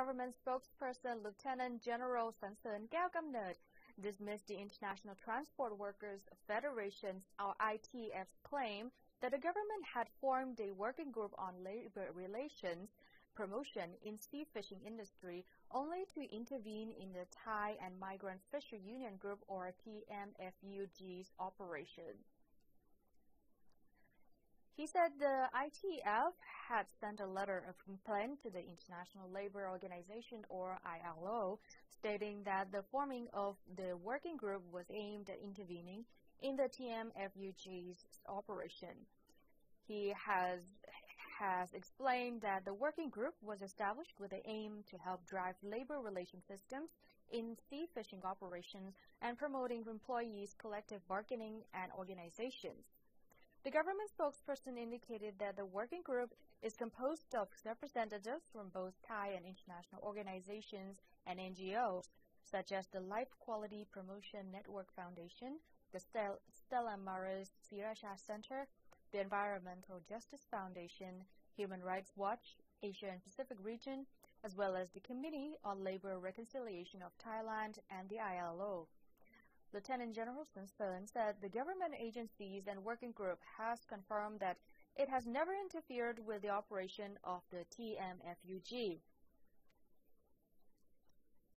government spokesperson Lieutenant General Sansern Kyaw dismissed the International Transport Workers Federation's ITF's claim that the government had formed a working group on labor relations promotion in sea fishing industry only to intervene in the Thai and Migrant Fisher Union Group or TMFUG's operation. He said the ITF had sent a letter of complaint to the International Labour Organization or ILO, stating that the forming of the working group was aimed at intervening in the TMFUG's operation. He has has explained that the working group was established with the aim to help drive labor relation systems in sea fishing operations and promoting employees' collective bargaining and organizations. The government spokesperson indicated that the working group is composed of representatives from both Thai and international organizations and NGOs, such as the Life Quality Promotion Network Foundation, the Stella Maris Sirisha Center, the Environmental Justice Foundation, Human Rights Watch, Asia and Pacific Region, as well as the Committee on Labor Reconciliation of Thailand and the ILO. Lieutenant General Sansern said the government agencies and working group has confirmed that it has never interfered with the operation of the TMFUG.